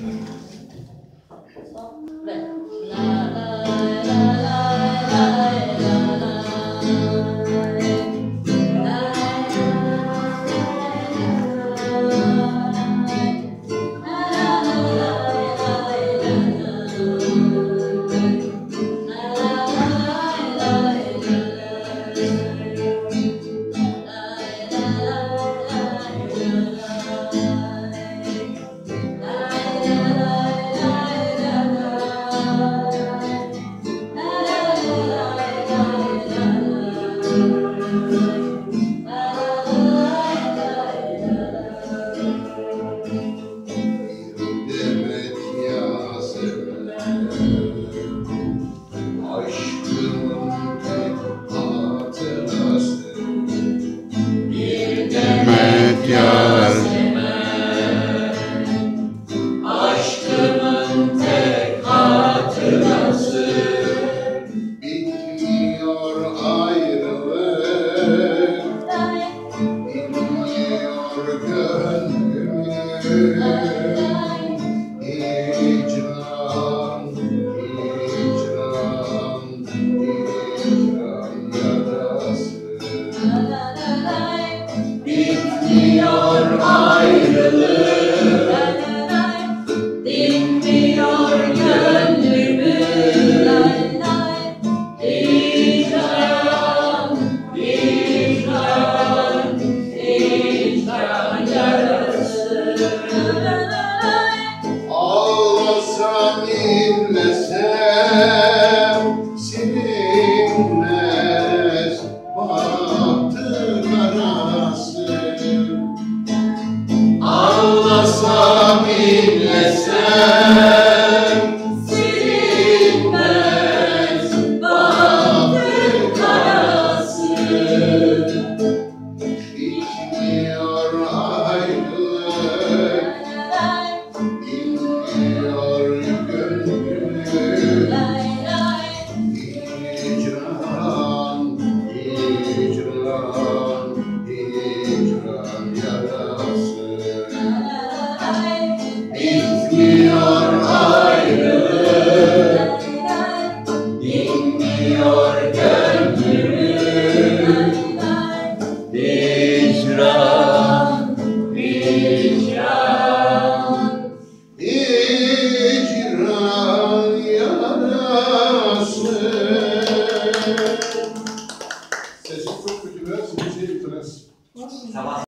Gracias. Hicran, Inlesem Yeah.